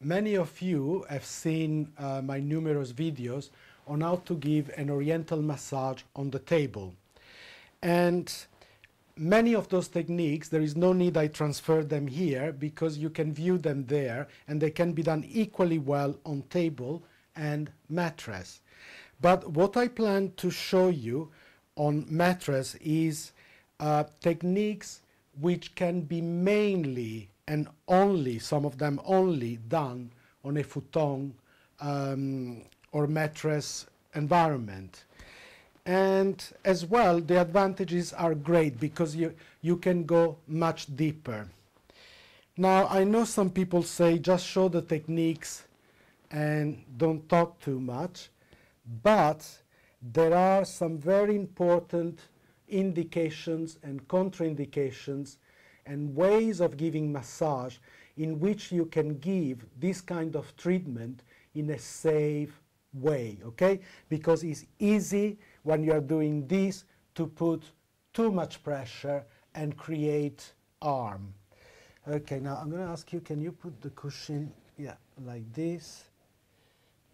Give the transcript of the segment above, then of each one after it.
many of you have seen uh, my numerous videos on how to give an oriental massage on the table. And many of those techniques, there is no need I transfer them here because you can view them there and they can be done equally well on table and mattress. But what I plan to show you on mattress is uh, techniques which can be mainly and only, some of them only, done on a futon um, or mattress environment. And as well, the advantages are great because you, you can go much deeper. Now, I know some people say just show the techniques and don't talk too much, but there are some very important indications and contraindications and ways of giving massage in which you can give this kind of treatment in a safe way, okay? Because it's easy when you are doing this to put too much pressure and create arm. Okay, now I'm going to ask you, can you put the cushion, yeah, like this?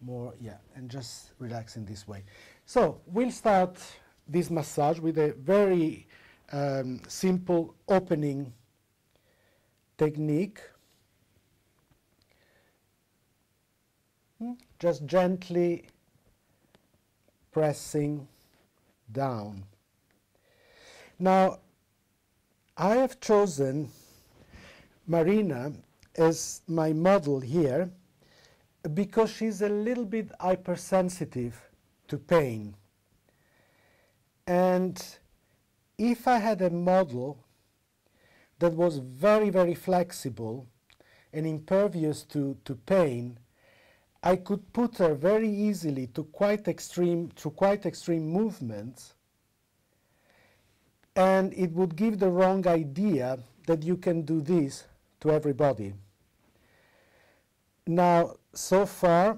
More, yeah, and just relax in this way. So we'll start this massage with a very um, simple opening technique. Hmm? Just gently pressing down. Now, I have chosen Marina as my model here because she's a little bit hypersensitive to pain. And if I had a model that was very, very flexible and impervious to, to pain, I could put her very easily to quite extreme, to quite extreme movements, and it would give the wrong idea that you can do this to everybody. Now, so far,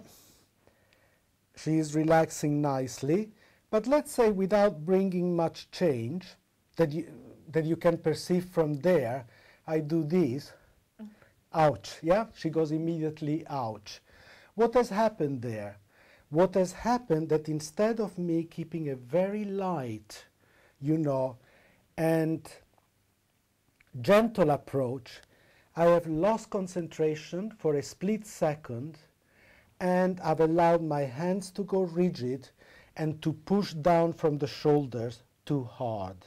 she is relaxing nicely, but let's say without bringing much change that you, that you can perceive from there, I do this, ouch, yeah? She goes immediately, ouch. What has happened there? What has happened that instead of me keeping a very light, you know, and gentle approach, I have lost concentration for a split second and I've allowed my hands to go rigid and to push down from the shoulders too hard.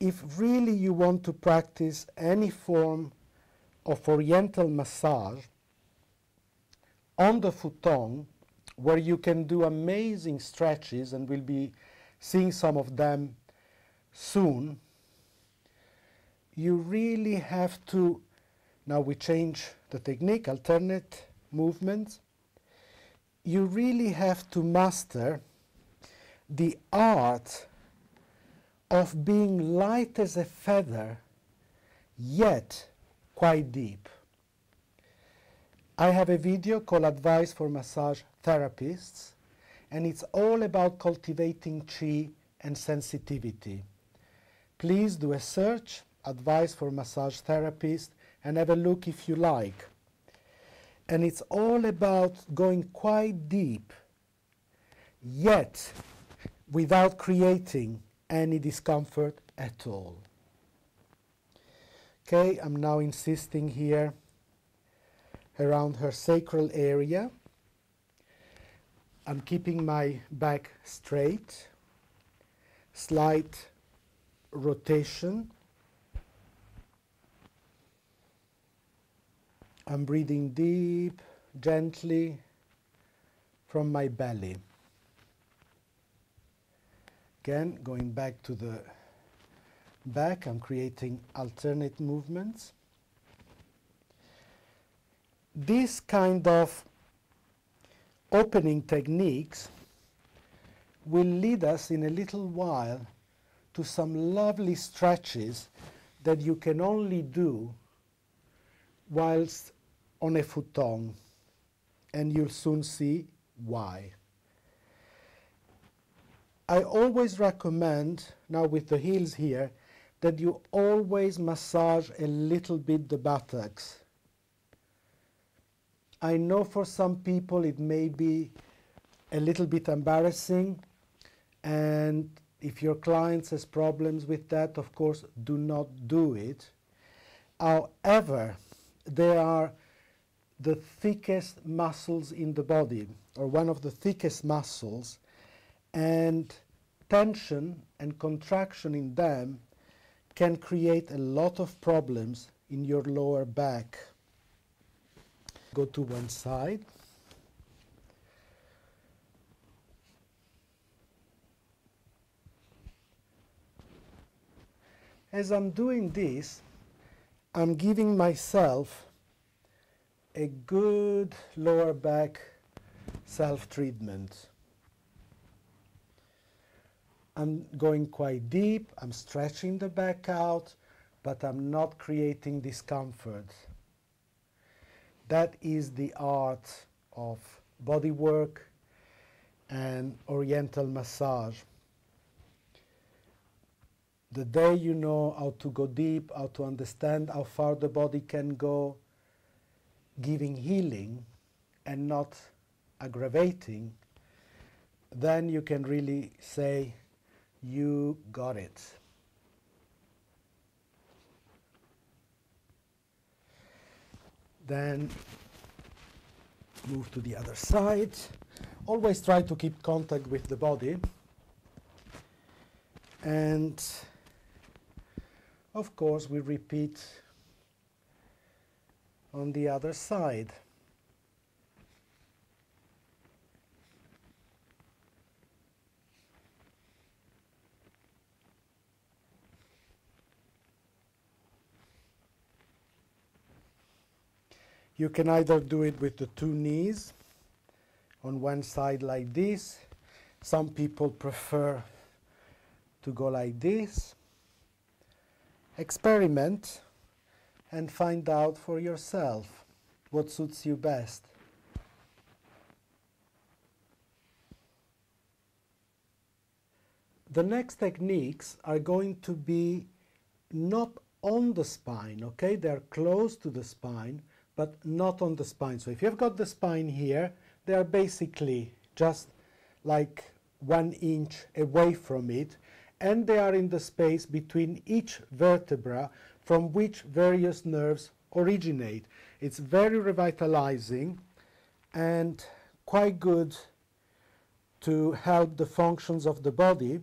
If really you want to practice any form of oriental massage on the futon, where you can do amazing stretches, and we'll be seeing some of them soon, you really have to, now we change the technique, alternate movements, you really have to master the art of being light as a feather, yet quite deep. I have a video called Advice for Massage Therapists, and it's all about cultivating chi and sensitivity. Please do a search, Advice for Massage Therapists, and have a look if you like. And it's all about going quite deep, yet without creating any discomfort at all. Okay, I'm now insisting here around her sacral area. I'm keeping my back straight, slight rotation. I'm breathing deep, gently from my belly. Again, going back to the back, I'm creating alternate movements. This kind of opening techniques will lead us in a little while to some lovely stretches that you can only do whilst on a futon, and you'll soon see why. I always recommend, now with the heels here, that you always massage a little bit the buttocks. I know for some people it may be a little bit embarrassing and if your client has problems with that, of course, do not do it. However, they are the thickest muscles in the body, or one of the thickest muscles, and tension and contraction in them can create a lot of problems in your lower back. Go to one side. As I'm doing this, I'm giving myself a good lower back self-treatment. I'm going quite deep, I'm stretching the back out, but I'm not creating discomfort. That is the art of body work and oriental massage. The day you know how to go deep, how to understand how far the body can go, giving healing and not aggravating, then you can really say, you got it. Then move to the other side. Always try to keep contact with the body. And of course, we repeat on the other side. You can either do it with the two knees on one side like this. Some people prefer to go like this. Experiment and find out for yourself what suits you best. The next techniques are going to be not on the spine, okay? They're close to the spine, but not on the spine. So if you've got the spine here, they are basically just like one inch away from it, and they are in the space between each vertebra from which various nerves originate. It's very revitalizing and quite good to help the functions of the body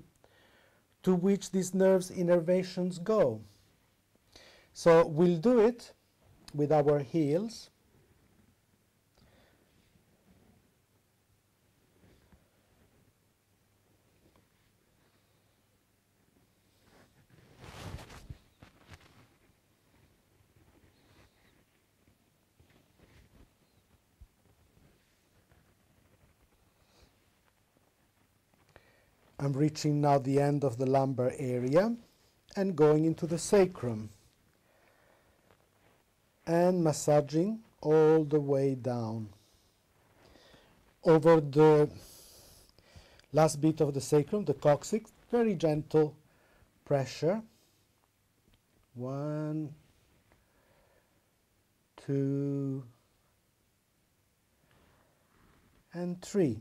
to which these nerves innervations go. So we'll do it with our heels. I'm reaching now the end of the lumbar area and going into the sacrum and massaging all the way down over the last bit of the sacrum, the coccyx, very gentle pressure. One, two, and three.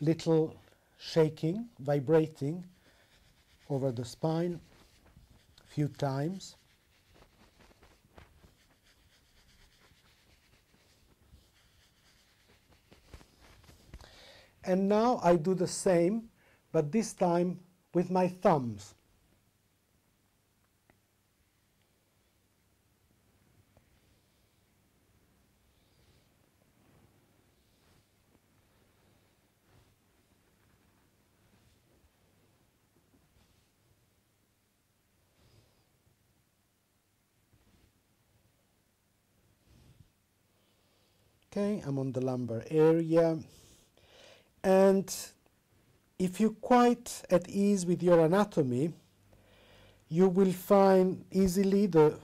Little shaking, vibrating over the spine few times. And now I do the same, but this time with my thumbs. Okay, I'm on the lumbar area. And if you're quite at ease with your anatomy, you will find easily the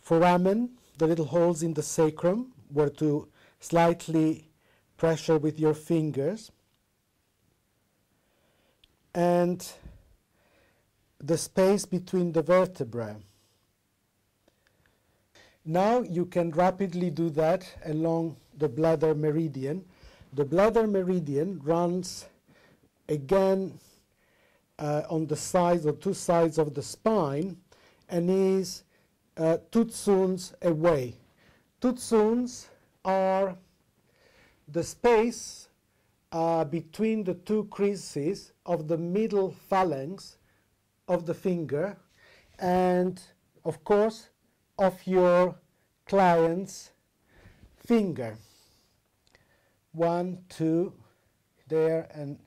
foramen, the little holes in the sacrum, where to slightly pressure with your fingers. And the space between the vertebrae. Now you can rapidly do that along the bladder meridian. The bladder meridian runs again uh, on the sides or two sides of the spine and is uh, two tsuns away. Two tsuns are the space uh, between the two creases of the middle phalanx of the finger and of course of your client's finger. One, two, there and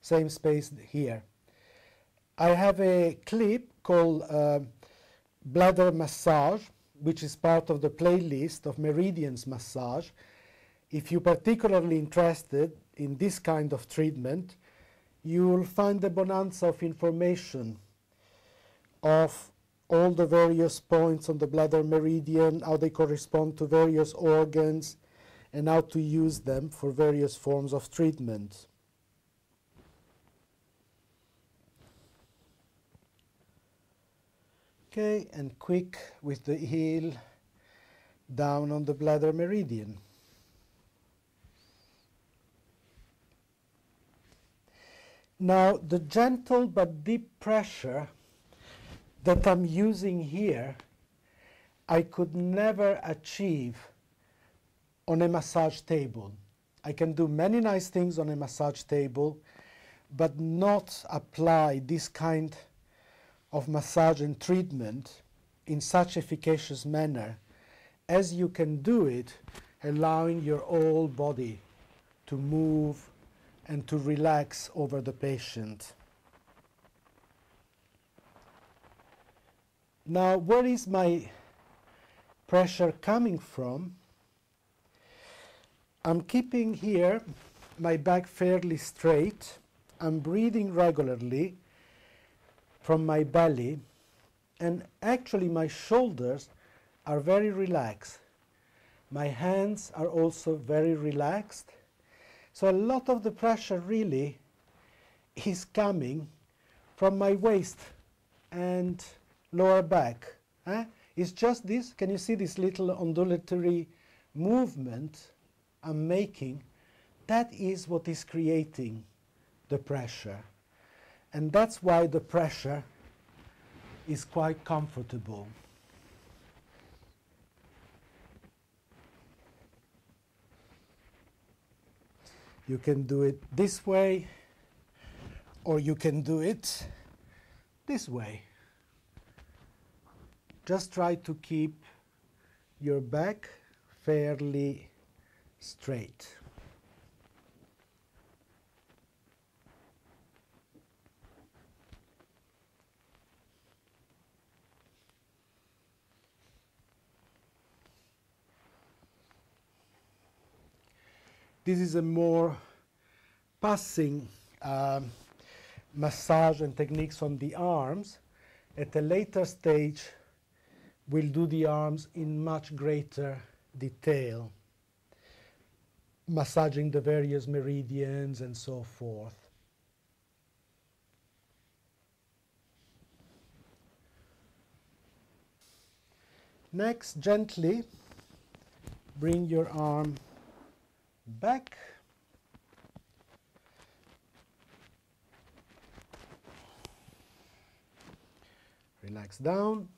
same space here. I have a clip called uh, bladder massage, which is part of the playlist of Meridians massage. If you're particularly interested in this kind of treatment, you will find a bonanza of information of all the various points on the bladder meridian, how they correspond to various organs, and how to use them for various forms of treatment. Okay, and quick with the heel down on the bladder meridian. Now, the gentle but deep pressure that I'm using here, I could never achieve on a massage table. I can do many nice things on a massage table, but not apply this kind of massage and treatment in such efficacious manner as you can do it allowing your whole body to move and to relax over the patient. Now, where is my pressure coming from? I'm keeping here my back fairly straight. I'm breathing regularly from my belly and actually my shoulders are very relaxed. My hands are also very relaxed. So a lot of the pressure really is coming from my waist and lower back. Eh? It's just this, can you see this little undulatory movement I'm making? That is what is creating the pressure. And that's why the pressure is quite comfortable. You can do it this way, or you can do it this way. Just try to keep your back fairly straight. This is a more passing um, massage and techniques on the arms. At a later stage, we'll do the arms in much greater detail, massaging the various meridians and so forth. Next, gently bring your arm back. Relax down.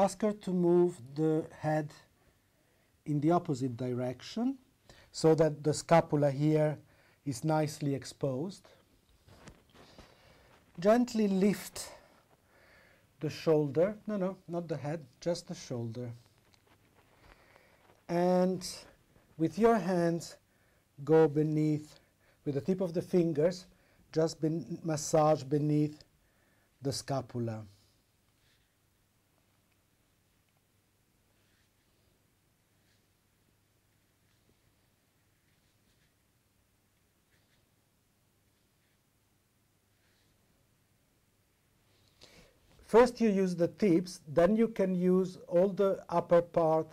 Ask her to move the head in the opposite direction so that the scapula here is nicely exposed. Gently lift the shoulder. No, no, not the head, just the shoulder. And with your hands, go beneath, with the tip of the fingers, just massage beneath the scapula. First you use the tips, then you can use all the upper part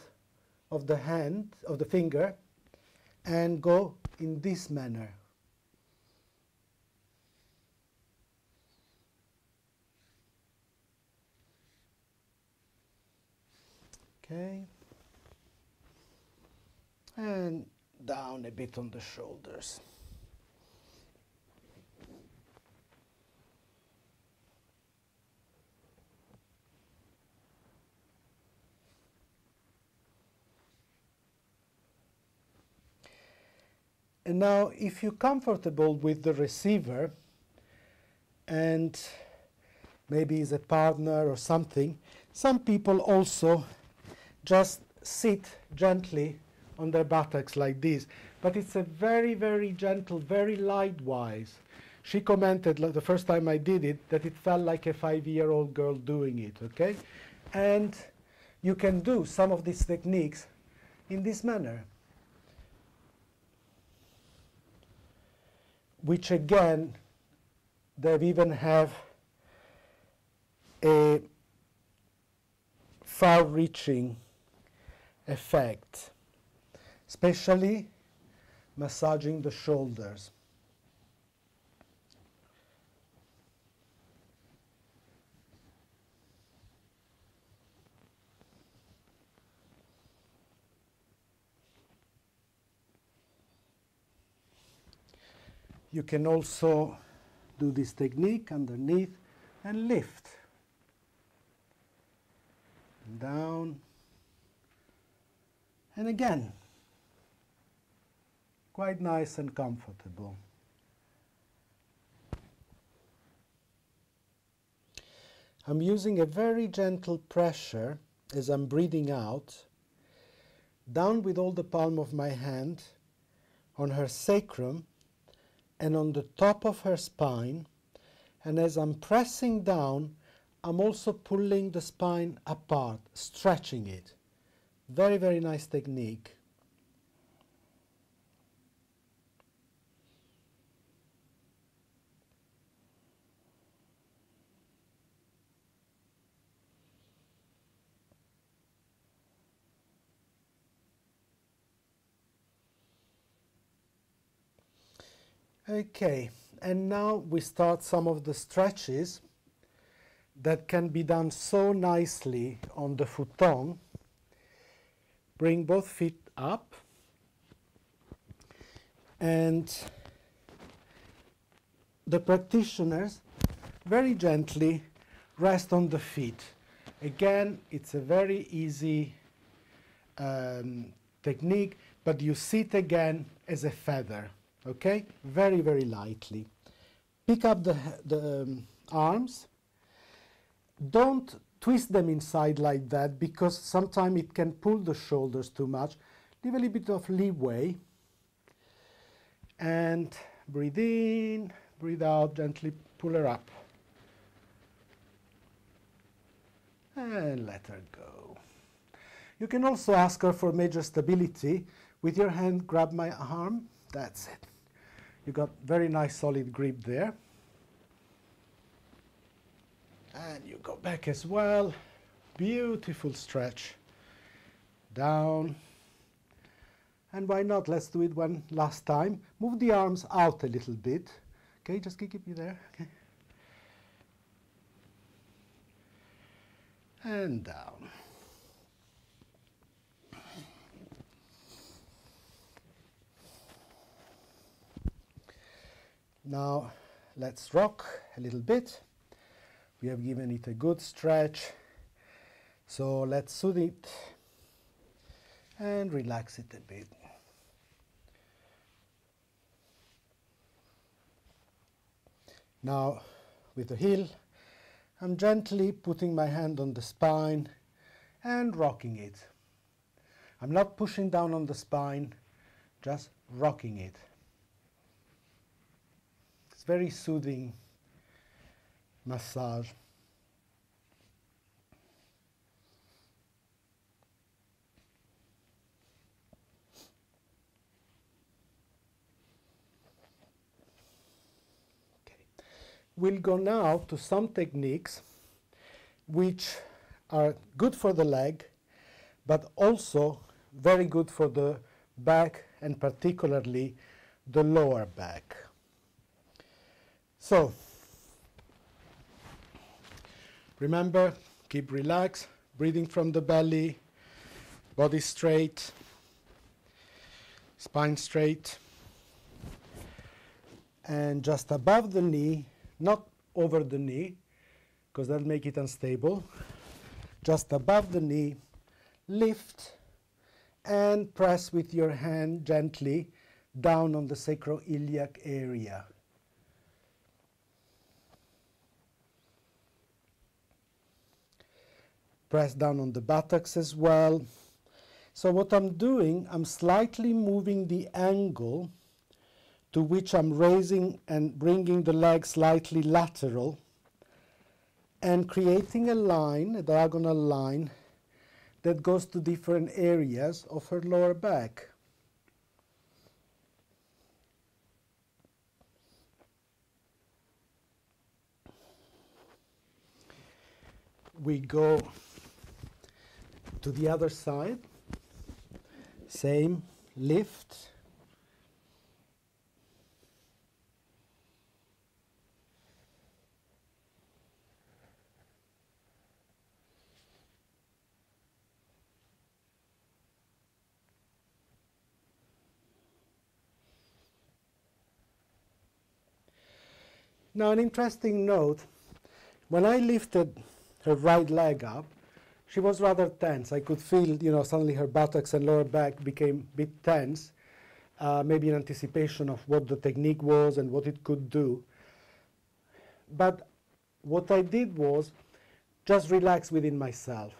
of the hand, of the finger, and go in this manner. Okay. And down a bit on the shoulders. And now, if you're comfortable with the receiver, and maybe is a partner or something, some people also just sit gently on their buttocks like this. But it's a very, very gentle, very light wise. She commented like, the first time I did it that it felt like a five-year-old girl doing it, okay? And you can do some of these techniques in this manner. Which again, they even have a far-reaching effect, especially massaging the shoulders. You can also do this technique underneath and lift. Down. And again, quite nice and comfortable. I'm using a very gentle pressure as I'm breathing out, down with all the palm of my hand on her sacrum and on the top of her spine. And as I'm pressing down, I'm also pulling the spine apart, stretching it. Very, very nice technique. Okay, and now we start some of the stretches that can be done so nicely on the futon. Bring both feet up and the practitioners very gently rest on the feet. Again, it's a very easy um, technique, but you sit again as a feather okay? Very, very lightly. Pick up the, the um, arms. Don't twist them inside like that because sometimes it can pull the shoulders too much. Leave a little bit of leeway. And breathe in, breathe out, gently pull her up. And let her go. You can also ask her for major stability. With your hand, grab my arm. That's it. You got very nice solid grip there. And you go back as well. Beautiful stretch. Down. And why not? Let's do it one last time. Move the arms out a little bit. Okay, just keep you there. Okay. And down. Now let's rock a little bit. We have given it a good stretch. So let's soothe it and relax it a bit. Now with the heel, I'm gently putting my hand on the spine and rocking it. I'm not pushing down on the spine, just rocking it very soothing massage. We'll go now to some techniques which are good for the leg, but also very good for the back and particularly the lower back. So, remember, keep relaxed, breathing from the belly, body straight, spine straight, and just above the knee, not over the knee, because that'll make it unstable, just above the knee, lift and press with your hand gently down on the sacroiliac area. Press down on the buttocks as well. So what I'm doing, I'm slightly moving the angle to which I'm raising and bringing the leg slightly lateral and creating a line, a diagonal line, that goes to different areas of her lower back. We go to the other side, same lift. Now, an interesting note when I lifted her right leg up, she was rather tense. I could feel, you know, suddenly her buttocks and lower back became a bit tense, uh, maybe in anticipation of what the technique was and what it could do. But what I did was just relax within myself.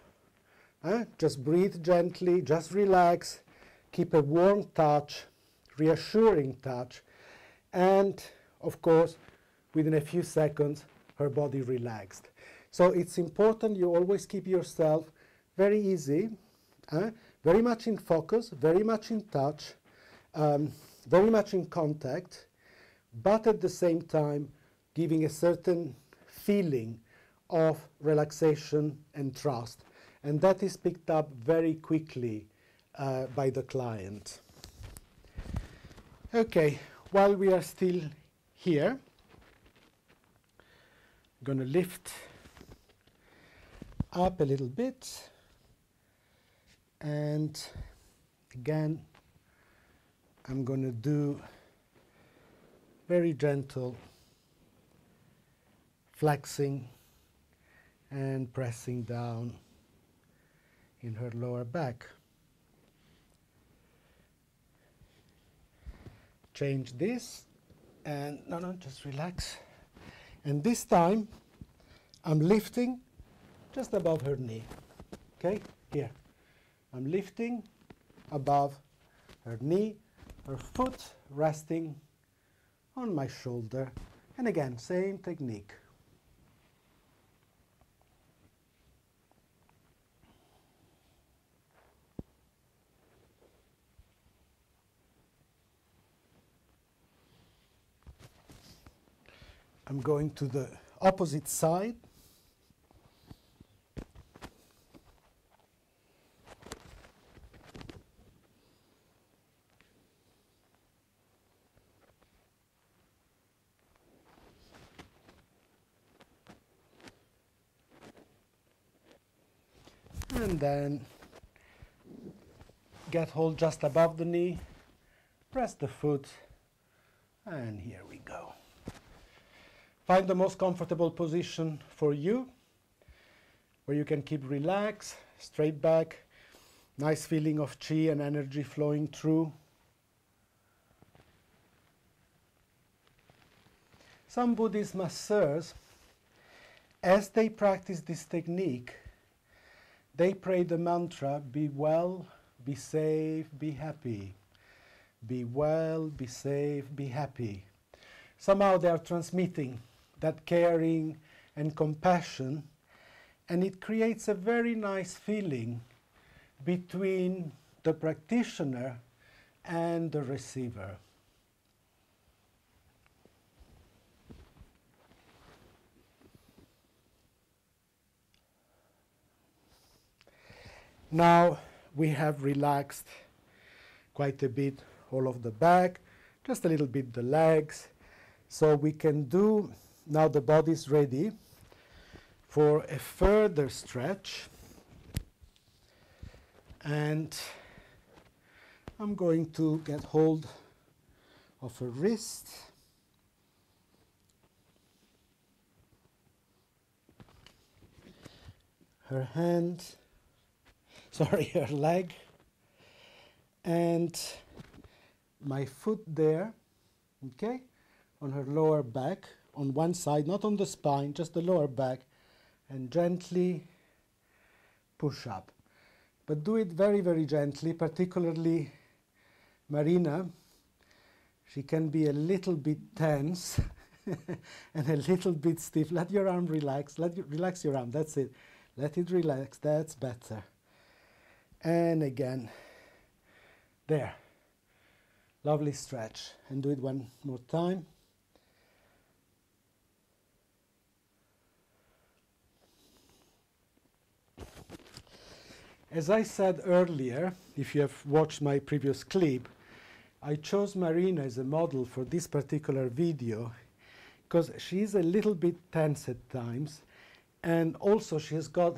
Eh? Just breathe gently, just relax, keep a warm touch, reassuring touch, and of course, within a few seconds, her body relaxed. So it's important you always keep yourself very easy, uh, very much in focus, very much in touch, um, very much in contact, but at the same time giving a certain feeling of relaxation and trust. And that is picked up very quickly uh, by the client. Okay, while we are still here, I'm going to lift up a little bit and again I'm going to do very gentle flexing and pressing down in her lower back. Change this and no, no, just relax. And this time, I'm lifting just above her knee. Okay, here. I'm lifting above her knee, her foot resting on my shoulder. And again, same technique. I'm going to the opposite side. And then get hold just above the knee, press the foot, and here we go. Find the most comfortable position for you, where you can keep relaxed, straight back, nice feeling of chi and energy flowing through. Some Buddhist masseurs, as they practice this technique, they pray the mantra, be well, be safe, be happy. Be well, be safe, be happy. Somehow they are transmitting that caring and compassion, and it creates a very nice feeling between the practitioner and the receiver. Now we have relaxed quite a bit all of the back, just a little bit the legs. So we can do now the body is ready for a further stretch. And I'm going to get hold of her wrist. Her hand, sorry, her leg, and my foot there, okay, on her lower back, on one side, not on the spine, just the lower back, and gently push up. But do it very, very gently, particularly Marina. She can be a little bit tense and a little bit stiff. Let your arm relax. Let you relax your arm. That's it. Let it relax. That's better. And again. There. Lovely stretch. And do it one more time. As I said earlier, if you have watched my previous clip, I chose Marina as a model for this particular video because she is a little bit tense at times and also she has got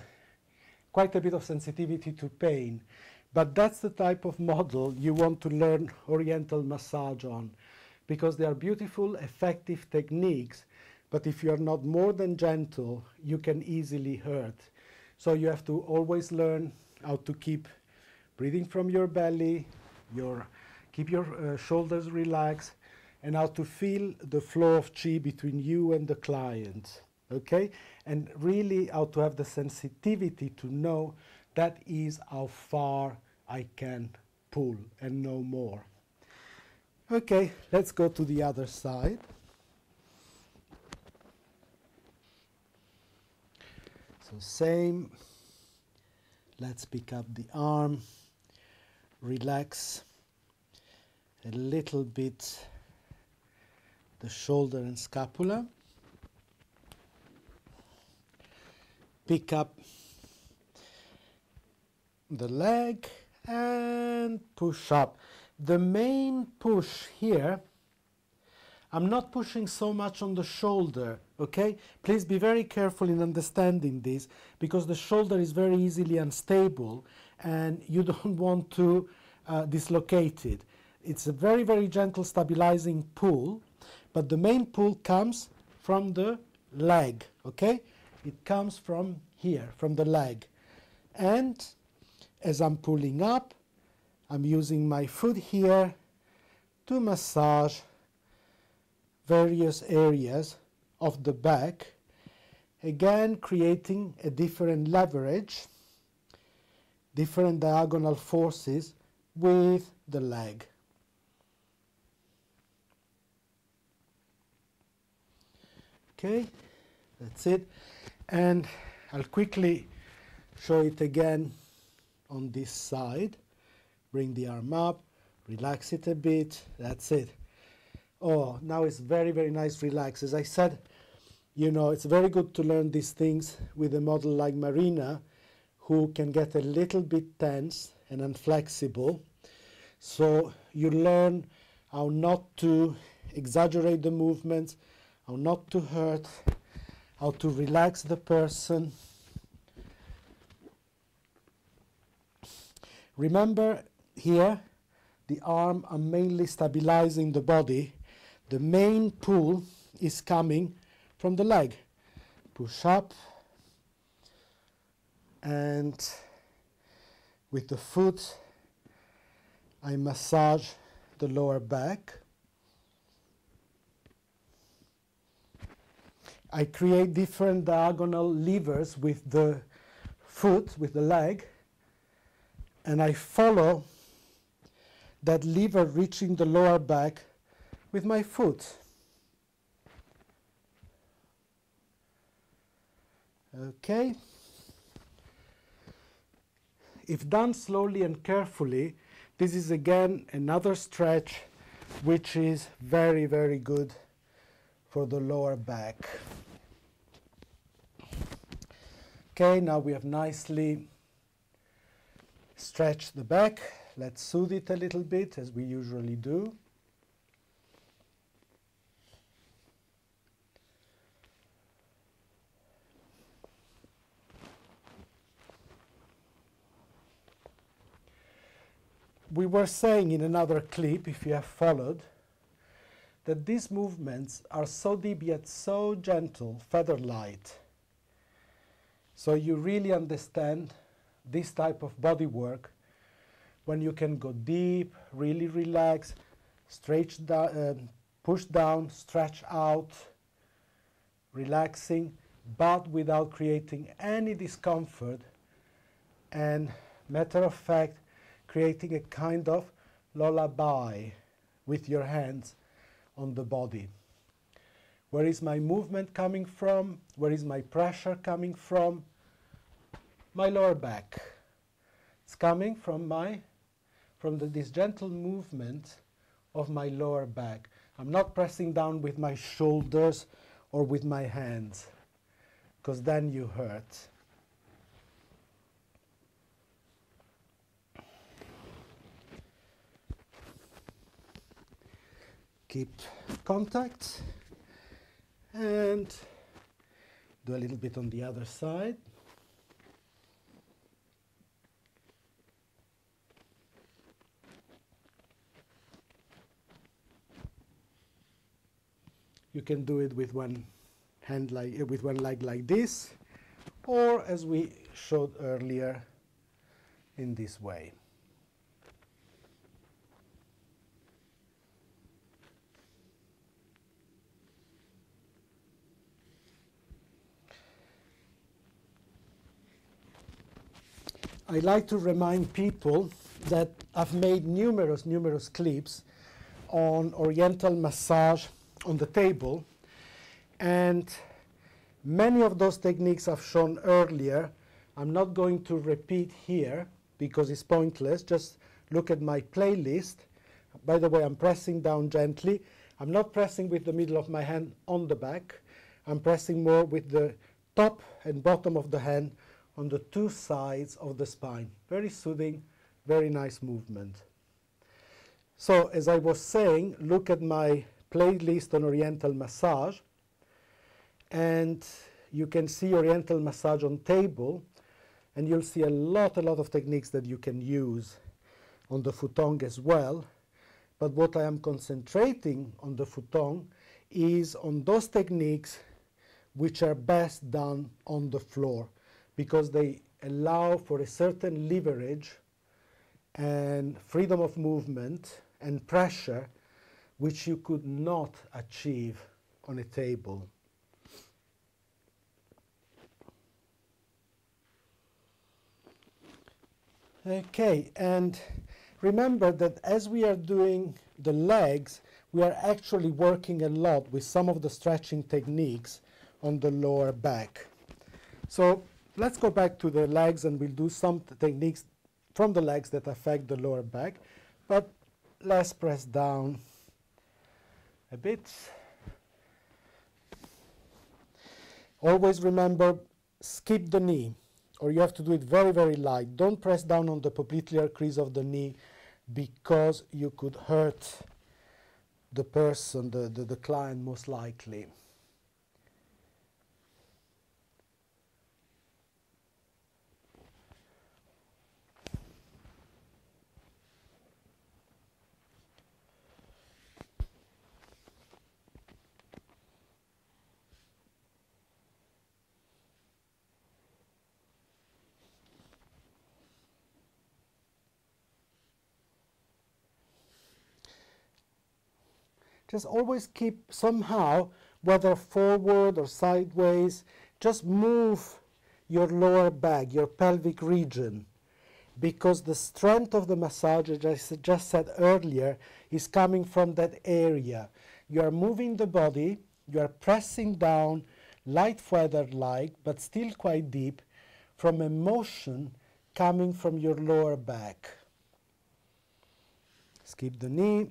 quite a bit of sensitivity to pain. But that's the type of model you want to learn oriental massage on because they are beautiful, effective techniques, but if you are not more than gentle, you can easily hurt. So you have to always learn how to keep breathing from your belly, your, keep your uh, shoulders relaxed, and how to feel the flow of chi between you and the client. Okay? And really how to have the sensitivity to know that is how far I can pull and no more. Okay, let's go to the other side. So same. Let's pick up the arm, relax a little bit the shoulder and scapula. Pick up the leg and push up. The main push here, I'm not pushing so much on the shoulder, okay? Please be very careful in understanding this because the shoulder is very easily unstable and you don't want to uh, dislocate it. It's a very, very gentle stabilizing pull, but the main pull comes from the leg, okay? It comes from here, from the leg. And as I'm pulling up, I'm using my foot here to massage various areas of the back, again creating a different leverage, different diagonal forces with the leg. Okay, that's it. And I'll quickly show it again on this side. Bring the arm up, relax it a bit, that's it. Oh, now it's very, very nice relax. As I said, you know, it's very good to learn these things with a model like Marina, who can get a little bit tense and unflexible. So you learn how not to exaggerate the movements, how not to hurt, how to relax the person. Remember here, the arm are mainly stabilizing the body. The main pull is coming from the leg. Push up and with the foot I massage the lower back. I create different diagonal levers with the foot, with the leg, and I follow that lever reaching the lower back with my foot. Okay. If done slowly and carefully, this is again another stretch which is very, very good for the lower back. Okay, now we have nicely stretched the back. Let's soothe it a little bit as we usually do. we were saying in another clip, if you have followed, that these movements are so deep yet so gentle, feather light. So you really understand this type of body work when you can go deep, really relax, stretch down, uh, push down, stretch out, relaxing, but without creating any discomfort and matter of fact creating a kind of lullaby with your hands on the body. Where is my movement coming from? Where is my pressure coming from? My lower back. It's coming from my from the, this gentle movement of my lower back. I'm not pressing down with my shoulders or with my hands, because then you hurt. Keep contact and do a little bit on the other side. You can do it with one hand like uh, with one leg like this, or as we showed earlier, in this way. I like to remind people that I've made numerous, numerous clips on oriental massage on the table. And many of those techniques I've shown earlier, I'm not going to repeat here because it's pointless. Just look at my playlist. By the way, I'm pressing down gently. I'm not pressing with the middle of my hand on the back. I'm pressing more with the top and bottom of the hand on the two sides of the spine. Very soothing, very nice movement. So as I was saying, look at my playlist on Oriental massage. And you can see Oriental massage on table. And you'll see a lot, a lot of techniques that you can use on the futon as well. But what I am concentrating on the futon is on those techniques which are best done on the floor because they allow for a certain leverage and freedom of movement and pressure which you could not achieve on a table. Okay, and remember that as we are doing the legs, we are actually working a lot with some of the stretching techniques on the lower back. So let's go back to the legs and we'll do some techniques from the legs that affect the lower back. But let's press down a bit. Always remember, skip the knee, or you have to do it very, very light. Don't press down on the popliteal crease of the knee because you could hurt the person, the, the, the client most likely. Just always keep somehow, whether forward or sideways, just move your lower back, your pelvic region, because the strength of the massage, as I just said earlier, is coming from that area. You are moving the body, you are pressing down, light feather-like, but still quite deep, from a motion coming from your lower back. Skip the knee.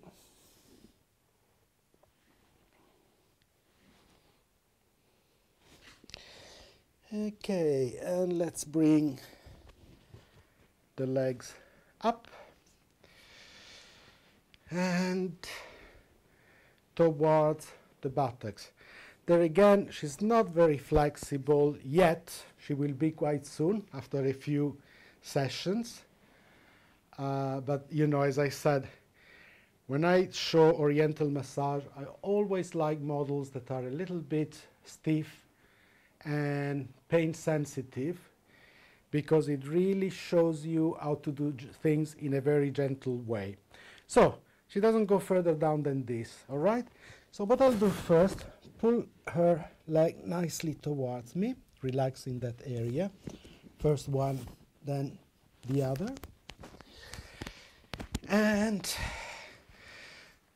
Okay, and let's bring the legs up and towards the buttocks. There again, she's not very flexible yet. She will be quite soon after a few sessions. Uh, but you know, as I said, when I show oriental massage, I always like models that are a little bit stiff and pain sensitive because it really shows you how to do things in a very gentle way. So she doesn't go further down than this, all right? So what I'll do first, pull her leg nicely towards me, relax in that area. First one, then the other. And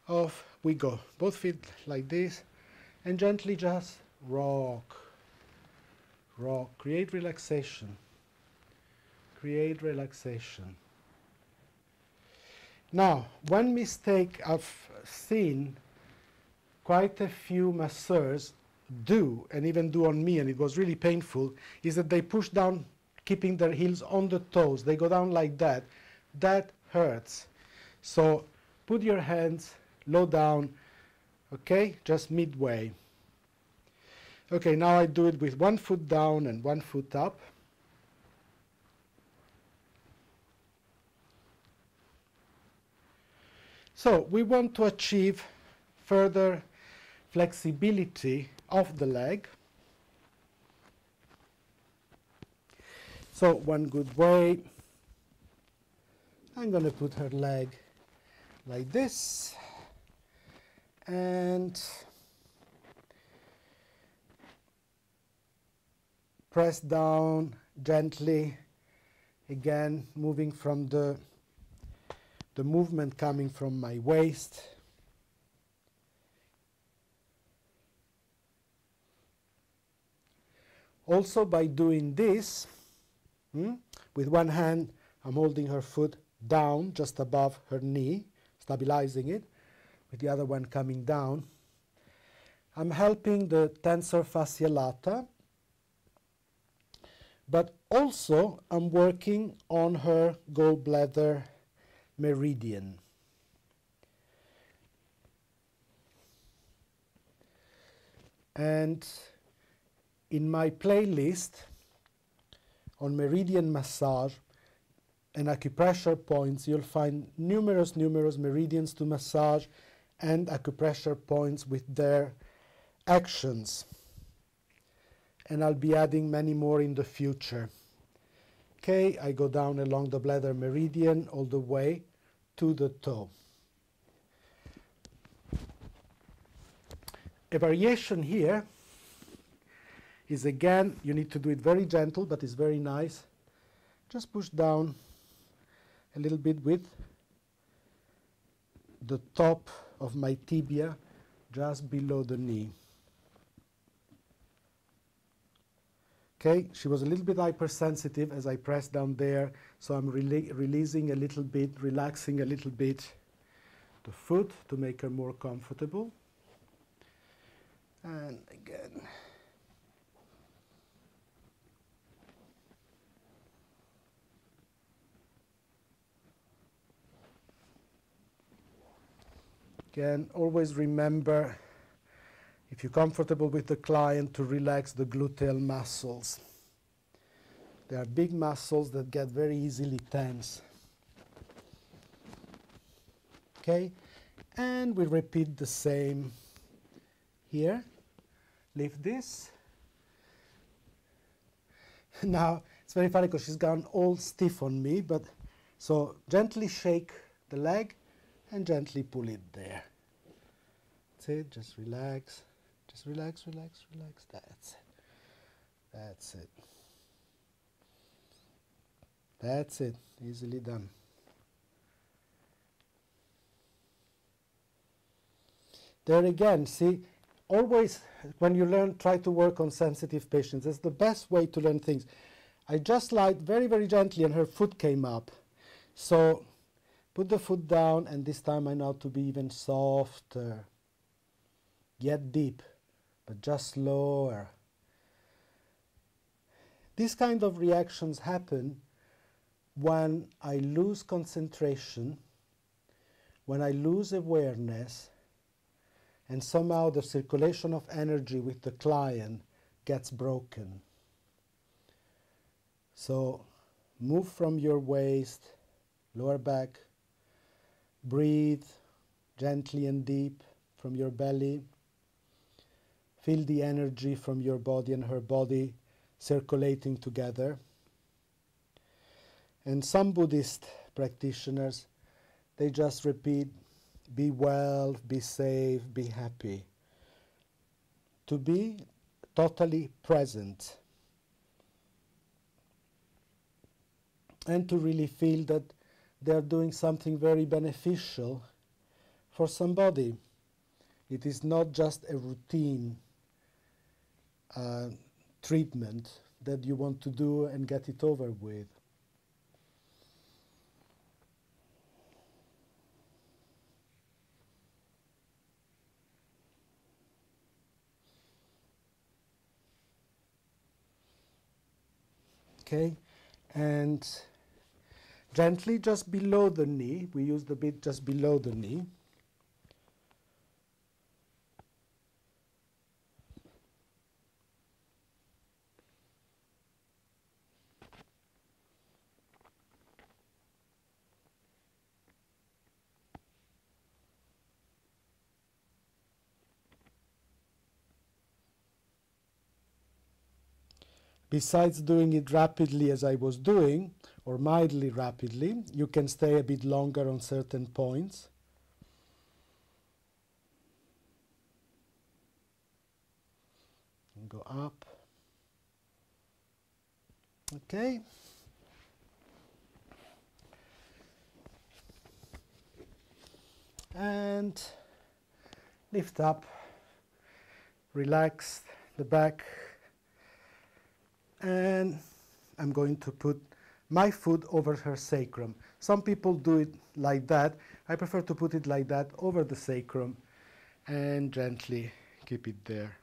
off we go. Both feet like this, and gently just rock, rock, create relaxation, create relaxation. Now, one mistake I've seen quite a few masseurs do, and even do on me, and it was really painful, is that they push down, keeping their heels on the toes. They go down like that. That hurts. So put your hands low down, okay, just midway. Okay, now I do it with one foot down and one foot up. So we want to achieve further flexibility of the leg. So one good way, I'm going to put her leg like this and press down gently again moving from the the movement coming from my waist also by doing this hmm, with one hand I'm holding her foot down just above her knee stabilizing it with the other one coming down. I'm helping the tensor fascia lata, but also I'm working on her gallbladder meridian. And in my playlist on meridian massage, and acupressure points, you'll find numerous, numerous meridians to massage and acupressure points with their actions. And I'll be adding many more in the future. Okay, I go down along the bladder meridian all the way to the toe. A variation here is again, you need to do it very gentle, but it's very nice. Just push down a little bit with the top of my tibia just below the knee. Okay, she was a little bit hypersensitive as I pressed down there, so I'm releasing a little bit, relaxing a little bit the foot to make her more comfortable. And again. Again, always remember, if you're comfortable with the client, to relax the gluteal muscles. They are big muscles that get very easily tense. Okay, and we repeat the same here. Lift this. Now, it's very funny because she's gone all stiff on me, but so gently shake the leg and gently pull it there. That's it, just relax. Just relax, relax, relax. That's it. That's it. That's it. Easily done. There again, see, always when you learn, try to work on sensitive patients. That's the best way to learn things. I just lied very, very gently and her foot came up. So Put the foot down and this time I know to be even softer. Get deep, but just slower. These kind of reactions happen when I lose concentration, when I lose awareness, and somehow the circulation of energy with the client gets broken. So move from your waist lower back. Breathe gently and deep from your belly. Feel the energy from your body and her body circulating together. And some Buddhist practitioners, they just repeat, be well, be safe, be happy. To be totally present. And to really feel that they are doing something very beneficial for somebody. It is not just a routine uh, treatment that you want to do and get it over with. Okay, and gently just below the knee, we use the bit just below the knee. Besides doing it rapidly as I was doing, or mildly rapidly, you can stay a bit longer on certain points. And go up. Okay. And lift up, relax the back and I'm going to put my foot over her sacrum. Some people do it like that. I prefer to put it like that over the sacrum and gently keep it there.